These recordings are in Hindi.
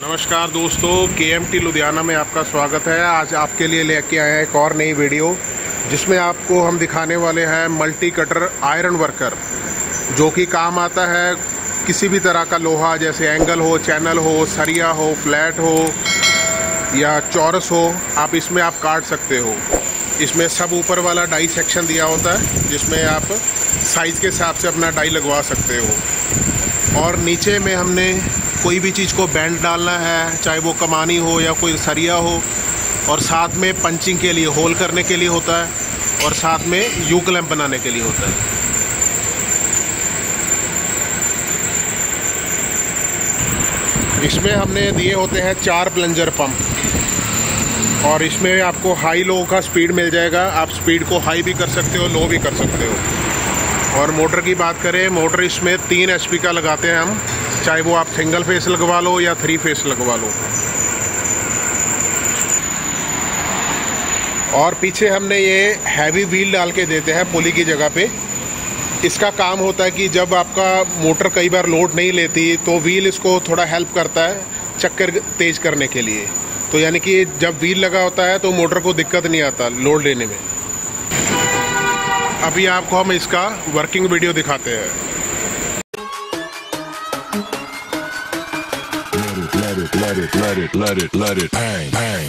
नमस्कार दोस्तों के एम टी लुधियाना में आपका स्वागत है। आज आपके लिए लेके आए हैं एक और नई वीडियो, जिसमें आपको हम दिखाने वाले हैं मल्टी कटर आयरन वर्कर, जो कि काम आता है किसी भी तरह का लोहा, जैसे एंगल हो, चैनल हो, सरिया हो, फ्लैट हो या चौरस हो, आप इसमें आप काट सकते हो। इसमें सब ऊपर वाला डाई सेक्शन दिया होता है, जिसमें आप साइज़ के हिसाब से अपना डाई लगवा सकते हो। और नीचे में हमने कोई भी चीज़ को बैंड डालना है, चाहे वो कमानी हो या कोई सरिया हो, और साथ में पंचिंग के लिए, होल करने के लिए होता है, और साथ में यू क्लैम्प बनाने के लिए होता है। इसमें हमने दिए होते हैं चार प्लंजर पंप और इसमें आपको हाई लो का स्पीड मिल जाएगा। आप स्पीड को हाई भी कर सकते हो लो भी कर सकते हो। और मोटर की बात करें मोटर इसमें तीन एच का लगाते हैं हम। चाहे वो आप सिंगल फेस लगवा लो या थ्री फेस लगवा लो। और पीछे हमने ये हैवी व्हील डाल के देते हैं पुली की जगह पे। इसका काम होता है कि जब आपका मोटर कई बार लोड नहीं लेती तो व्हील इसको थोड़ा हेल्प करता है चक्कर तेज करने के लिए। तो यानी कि जब व्हील लगा होता है तो मोटर को दिक्कत नहीं आता लोड लेने में। अभी आपको हम इसका वर्किंग वीडियो दिखाते हैं। Let it, let it, let it, let it, let it, bang, bang.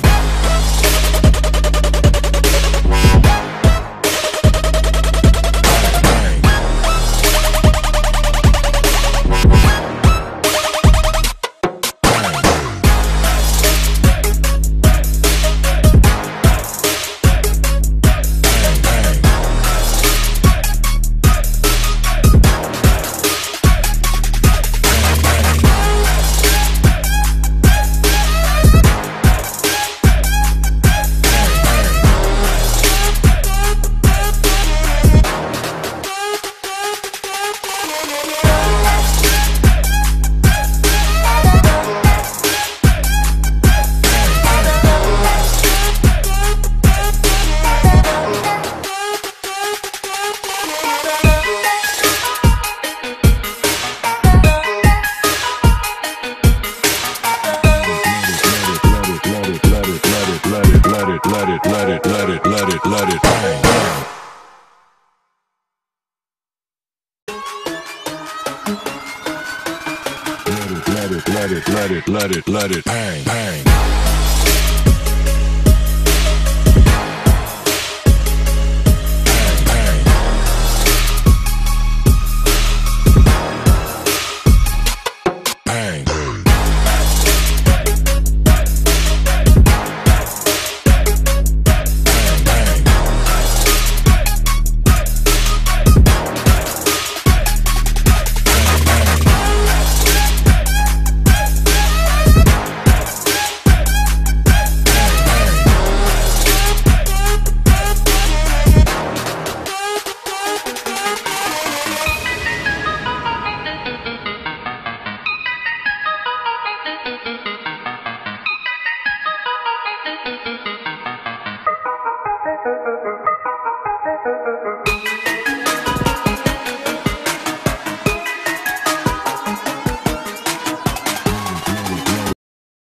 let it, let it, let it, let it, let it bang. Let it, let it, let it, let it, let it, let it bang, bang.